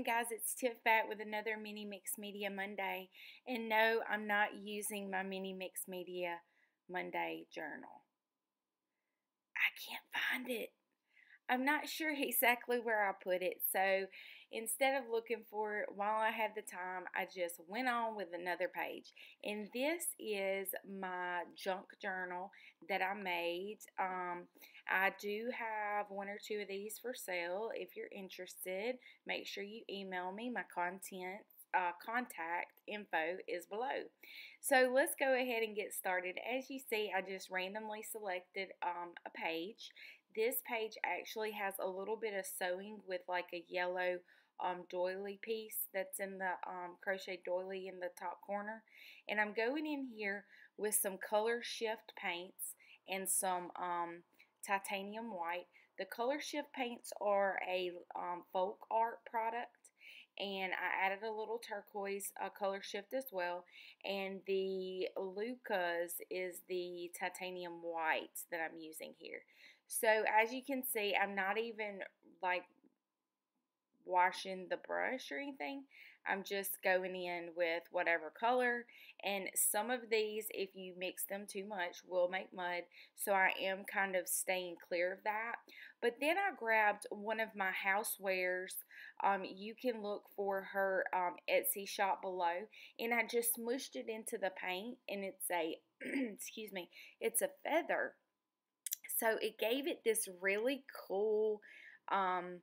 morning, guys. It's Tiff back with another Mini Mix Media Monday. And no, I'm not using my Mini Mix Media Monday journal. I can't find it. I'm not sure exactly where I put it. So instead of looking for it while I had the time, I just went on with another page. And this is my junk journal that I made. Um, I do have one or two of these for sale. If you're interested, make sure you email me. My content uh, contact info is below. So let's go ahead and get started. As you see, I just randomly selected um, a page. This page actually has a little bit of sewing with like a yellow um, doily piece that's in the um, crochet doily in the top corner. And I'm going in here with some color shift paints and some um, titanium white. The color shift paints are a um, folk art product and I added a little turquoise uh, color shift as well. And the Lukas is the titanium white that I'm using here. So as you can see, I'm not even like washing the brush or anything. I'm just going in with whatever color and some of these if you mix them too much will make mud so I am kind of staying clear of that. But then I grabbed one of my Howsewears um, you can look for her um, Etsy shop below and I just smushed it into the paint and it's a excuse me it's a feather. So it gave it this really cool um,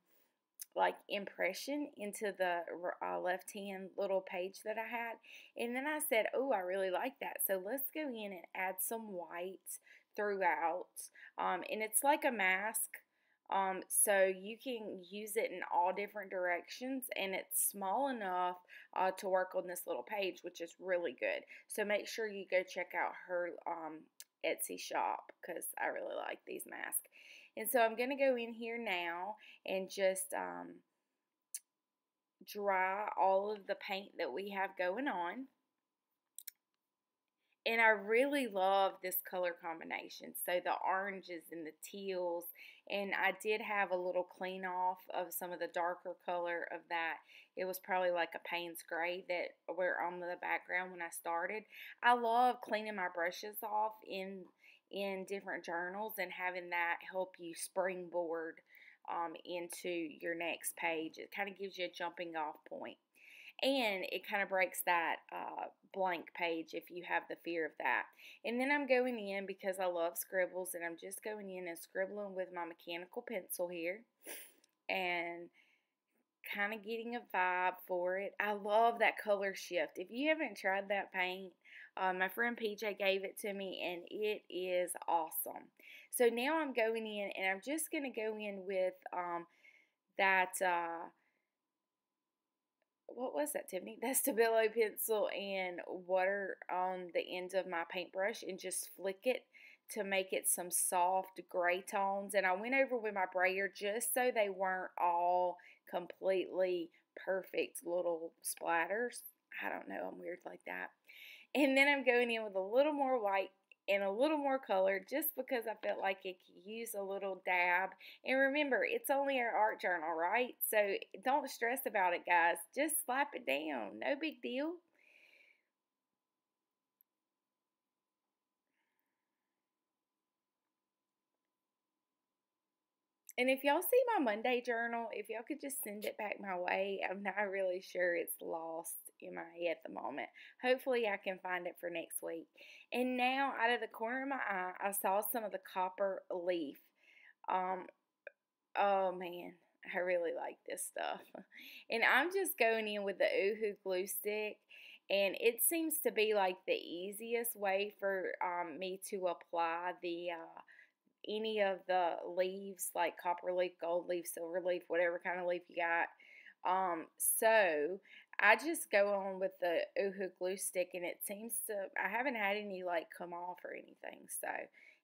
like impression into the uh, left hand little page that I had. And then I said, oh, I really like that. So let's go in and add some white throughout. Um, and it's like a mask. Um, so you can use it in all different directions and it's small enough uh, to work on this little page, which is really good. So make sure you go check out her um, Etsy shop because I really like these masks. And so I'm going to go in here now and just um, dry all of the paint that we have going on. And I really love this color combination. So the oranges and the teals. And I did have a little clean off of some of the darker color of that. It was probably like a Payne's gray that were on the background when I started. I love cleaning my brushes off in in different journals and having that help you springboard um, into your next page. It kind of gives you a jumping off point. And it kind of breaks that uh, blank page if you have the fear of that. And then I'm going in because I love scribbles and I'm just going in and scribbling with my mechanical pencil here. And kind of getting a vibe for it. I love that color shift. If you haven't tried that paint, uh, my friend PJ gave it to me and it is awesome. So now I'm going in and I'm just going to go in with um, that, uh, what was that, Tiffany? That Stabilo pencil and water on the end of my paintbrush and just flick it to make it some soft gray tones. And I went over with my brayer just so they weren't all completely perfect little splatters. I don't know, I'm weird like that. And then I'm going in with a little more white and a little more color just because I felt like it could use a little dab. And remember, it's only our art journal, right? So don't stress about it, guys. Just slap it down. No big deal. And if y'all see my Monday journal, if y'all could just send it back my way, I'm not really sure it's lost in my head at the moment. Hopefully, I can find it for next week. And now, out of the corner of my eye, I saw some of the copper leaf. Um, oh man, I really like this stuff. And I'm just going in with the Uhu glue stick. And it seems to be like the easiest way for um, me to apply the uh, any of the leaves, like copper leaf, gold leaf, silver leaf, whatever kind of leaf you got. Um, so I just go on with the Uhu glue stick, and it seems to, I haven't had any like come off or anything, so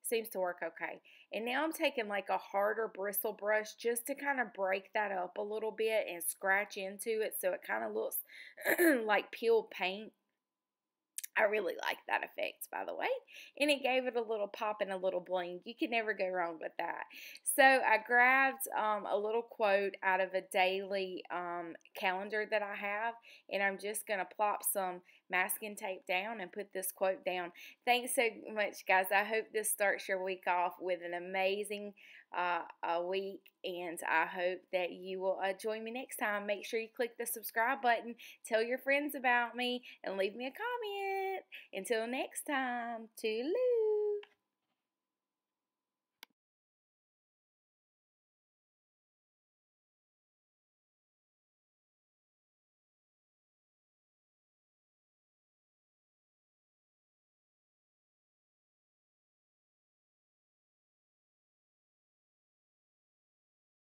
seems to work okay. And now I'm taking like a harder bristle brush just to kind of break that up a little bit and scratch into it so it kind of looks like peeled paint. I really like that effect, by the way. And it gave it a little pop and a little bling. You can never go wrong with that. So I grabbed um, a little quote out of a daily um, calendar that I have, and I'm just going to plop some masking tape down and put this quote down. Thanks so much, guys. I hope this starts your week off with an amazing uh, a week, and I hope that you will uh, join me next time. Make sure you click the subscribe button, tell your friends about me, and leave me a comment. Until next time, toodaloo.